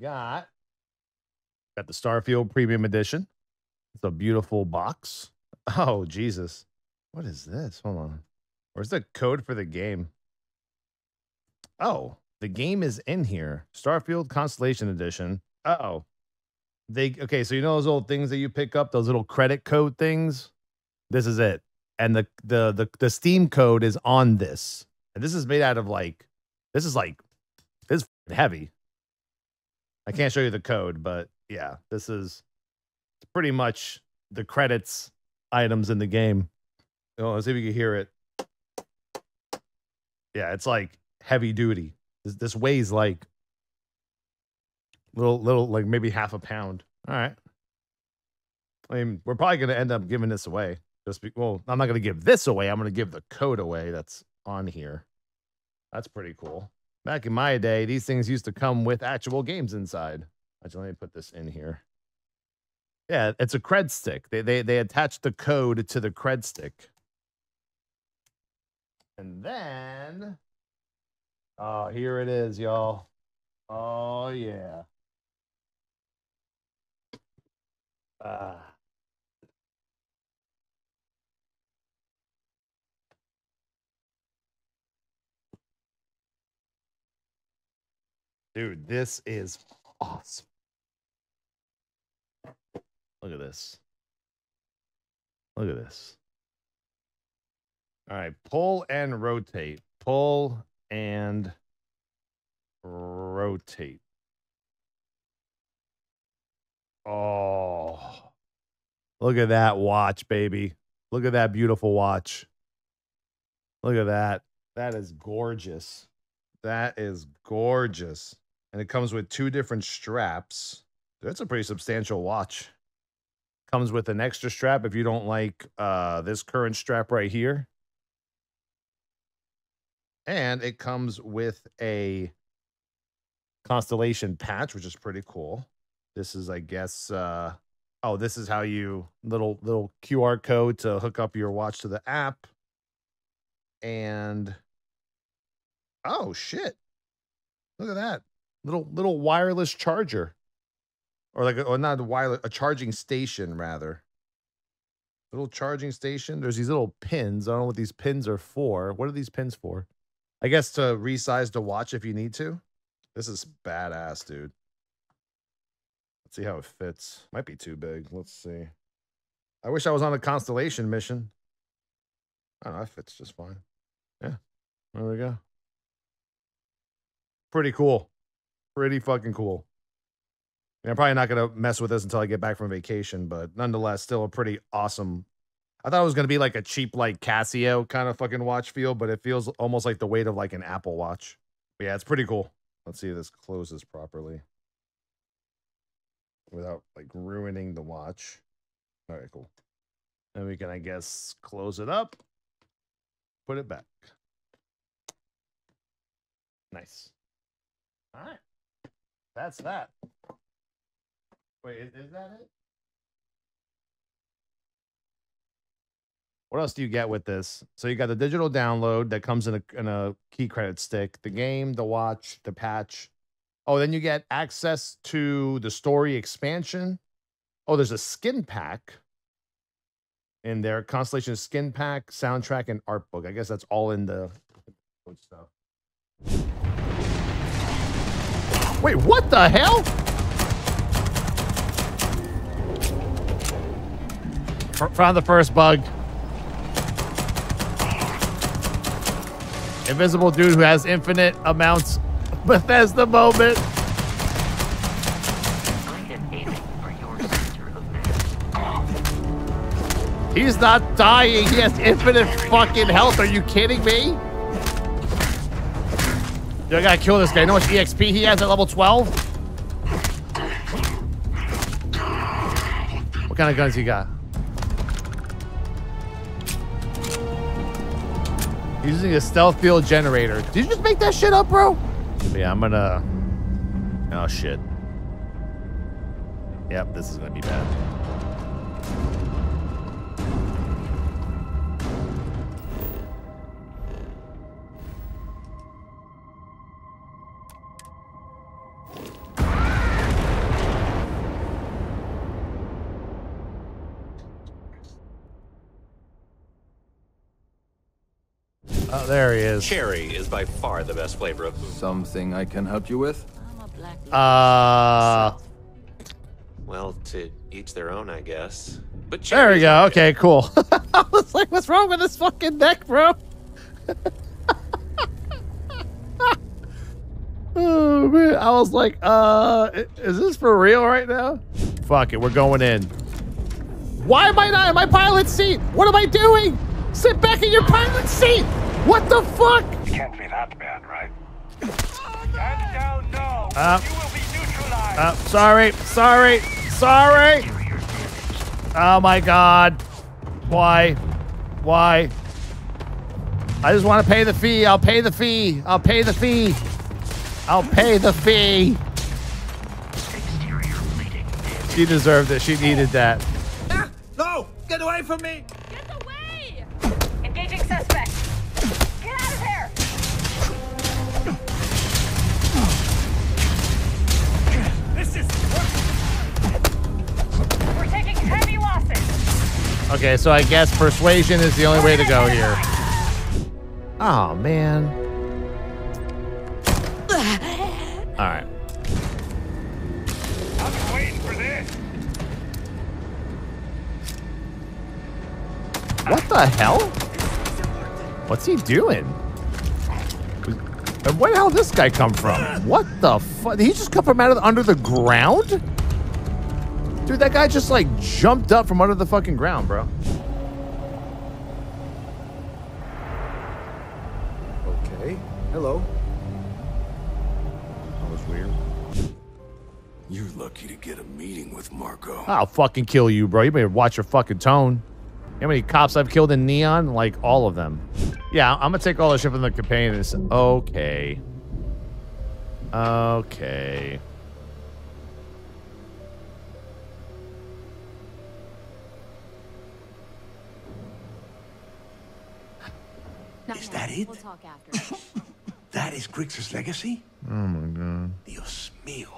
got got the Starfield Premium Edition. It's a beautiful box. Oh Jesus, what is this? Hold on. Where's the code for the game? Oh, the game is in here. Starfield Constellation Edition. Oh, they okay. So you know those old things that you pick up, those little credit code things. This is it, and the the the the Steam code is on this, and this is made out of like this is like this is heavy. I can't show you the code, but yeah, this is pretty much the credits items in the game. Oh, let's see if you can hear it. Yeah, it's like heavy duty. This, this weighs like little little like maybe half a pound. All right. I mean, we're probably going to end up giving this away. Just be, well, I'm not going to give this away. I'm going to give the code away that's on here. That's pretty cool. Back in my day, these things used to come with actual games inside. Actually, let me put this in here. Yeah, it's a cred stick. They they they attach the code to the cred stick. And then Oh, here it is, y'all. Oh yeah. Ah. Dude, this is awesome. Look at this. Look at this. All right, pull and rotate. Pull and rotate. Oh, look at that watch, baby. Look at that beautiful watch. Look at that. That is gorgeous. That is gorgeous. And it comes with two different straps. That's a pretty substantial watch. Comes with an extra strap if you don't like uh, this current strap right here. And it comes with a constellation patch, which is pretty cool. This is, I guess, uh, oh, this is how you little little QR code to hook up your watch to the app. And oh shit. Look at that. Little little wireless charger. Or like a, or not a wireless a charging station rather. Little charging station. There's these little pins. I don't know what these pins are for. What are these pins for? I guess to resize the watch if you need to. This is badass, dude. Let's see how it fits. Might be too big. Let's see. I wish I was on a constellation mission. I don't know. It fits just fine. Yeah. There we go. Pretty cool. Pretty fucking cool. I'm probably not going to mess with this until I get back from vacation, but nonetheless, still a pretty awesome. I thought it was going to be like a cheap, like Casio kind of fucking watch feel, but it feels almost like the weight of like an Apple Watch. But yeah, it's pretty cool. Let's see if this closes properly without like ruining the watch. All right, cool. Then we can, I guess, close it up, put it back. Nice. All right. That's that. Wait, is, is that it? What else do you get with this? So you got the digital download that comes in a in a key credit stick, the game, the watch, the patch. Oh, then you get access to the story expansion. Oh, there's a skin pack in there. Constellation skin pack, soundtrack, and art book. I guess that's all in the stuff. Wait, what the hell? Found the first bug. Invisible dude who has infinite amounts Bethesda moment. He's not dying. He has infinite fucking health. Are you kidding me? Yo, I gotta kill this guy. You know how much EXP he has at level 12? What kind of guns he got? He's using a stealth field generator. Did you just make that shit up, bro? Yeah, I'm gonna... Oh, shit. Yep, this is gonna be bad. Oh, there he is. Cherry is by far the best flavor of food. Something I can help you with? Uh, Well, to each their own, I guess. But there we go. okay. Okay, cool. I was like, what's wrong with this fucking neck, bro? oh man, I was like, uh, is this for real right now? Fuck it, we're going in. Why am I not in my pilot seat? What am I doing? Sit back in your pilot seat. What the fuck? It can't be that bad, right? Stand down now. Uh, you will be neutralized. Uh, sorry, sorry, sorry. Oh my god. Why? Why? I just want to pay the fee. I'll pay the fee. I'll pay the fee. I'll pay the fee. She deserved it. She needed that. No! Get away from me! Okay, so I guess persuasion is the only way to go here. Oh man. All right. What the hell? What's he doing? And where the hell did this guy come from? What the fuck? Did he just come from out of the, under the ground? Dude, that guy just like jumped up from under the fucking ground, bro. Okay. Hello. That was weird. You're lucky to get a meeting with Marco. I'll fucking kill you, bro. You better watch your fucking tone. You know how many cops I've killed in Neon? Like all of them. Yeah, I'm gonna take all the shit from the campaign. companions. Okay. Okay. Is that it? We'll talk after. That is Grixis legacy? Oh my god. Dios mío.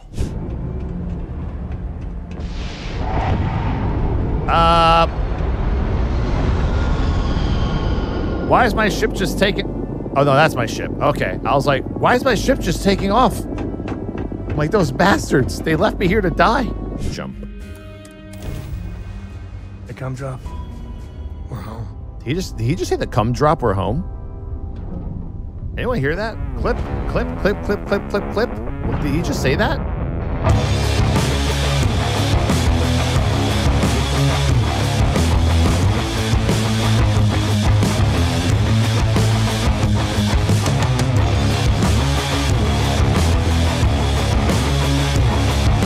Uh. Why is my ship just taking? Oh no, that's my ship. Okay, I was like, why is my ship just taking off? I'm like those bastards. They left me here to die. Jump. The come drop. We're home. Did he just did he just say the cum drop? We're home. Anyone hear that? Clip, clip, clip, clip, clip, clip, clip. What, did he just say that?